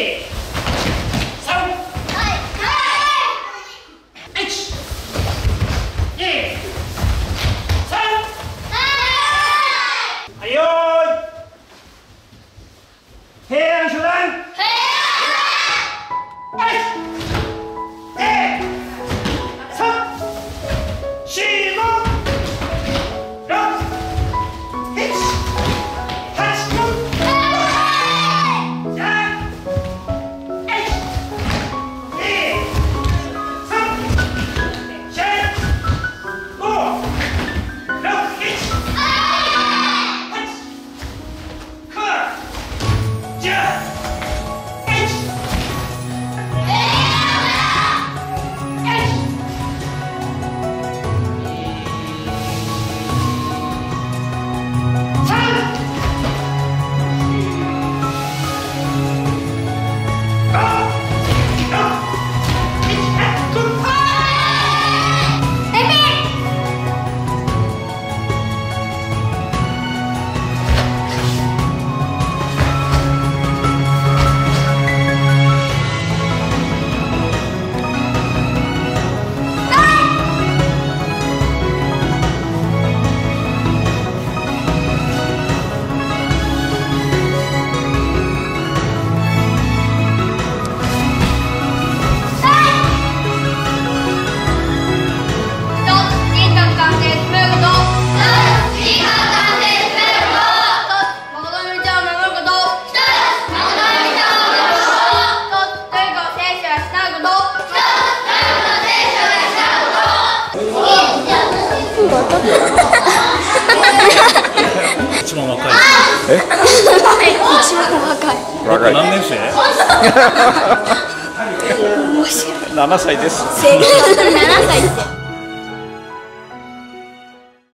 it. 一番若い。え？一番若い。若い。何年生？面白い。七歳です。七歳って。